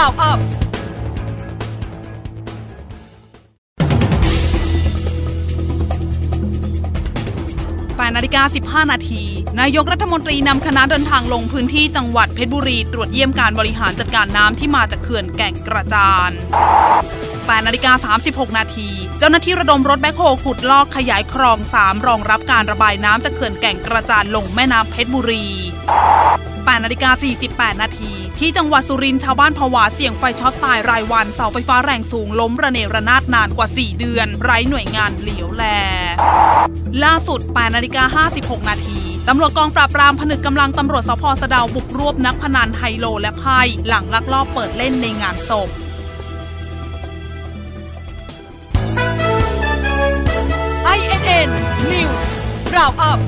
Round Up 8นาฬิกา 15 นาที นายกรัฐมนตรีนำคณะเดินทางลงพื้นที่จังหวัดเพชรบุรี ตรวจเยี่ยมการบริหารจัดการน้ำที่มาจากเขื่อนแก่งกระจาน8นาฬิกา 36 นาที เจ้าหน้าที่ระดมรถแบคโฮขุดลอกขยายคลอง 3 รองรับการระบายน้ำจากเขื่อนแก่งกระจานลงแม่น้ำเพชรบุรี8นาฬิกา 48 นาที ที่จังหวัดสุรินทร์ชาวบ้านผวาเสี่ยงไฟช็อตตายรายวันเสาไฟฟ้าแรงสูงล้มระเนระนาดนานกว่า 4 เดือน ไร้หน่วยงานเหลียวแล ล่าสุด8นาฬิกา56 นาทีตำรวจกองปราบปรามผนึกกำลังตำรวจสภ.สะเดาบุกรวบนักพนันไฮโลและไพ่หลังลักลอบเปิดเล่นในงานศพ INN News Round Up